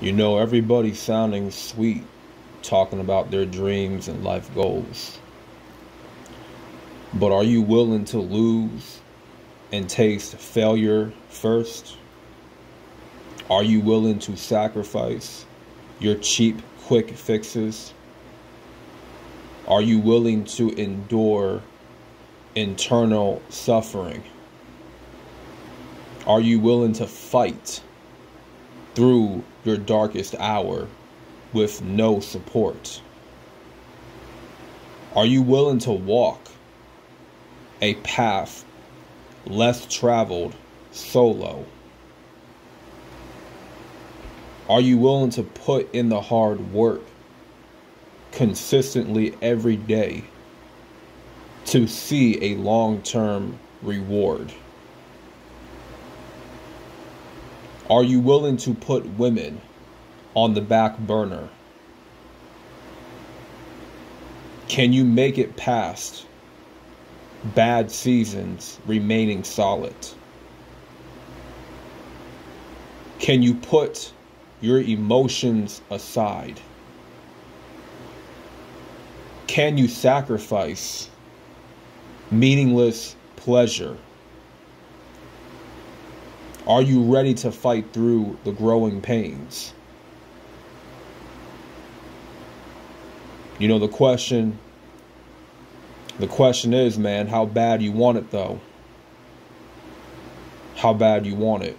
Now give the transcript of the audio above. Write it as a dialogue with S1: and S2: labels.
S1: You know, everybody sounding sweet, talking about their dreams and life goals. But are you willing to lose and taste failure first? Are you willing to sacrifice your cheap, quick fixes? Are you willing to endure internal suffering? Are you willing to fight through your darkest hour with no support? Are you willing to walk a path less traveled solo? Are you willing to put in the hard work consistently every day to see a long term reward? Are you willing to put women on the back burner? Can you make it past bad seasons remaining solid? Can you put your emotions aside? Can you sacrifice meaningless pleasure? Are you ready to fight through the growing pains? You know, the question the question is, man, how bad you want it though? How bad you want it?